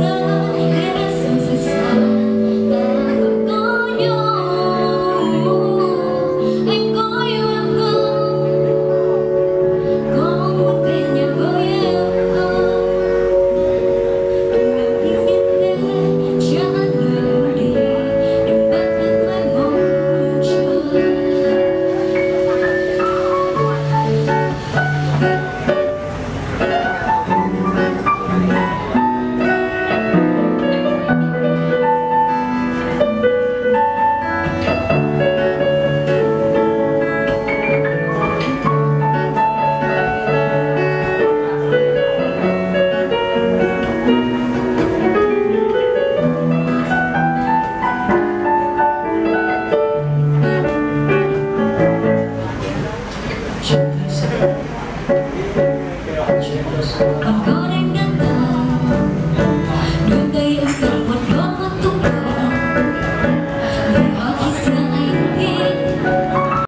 wanna I've got enough.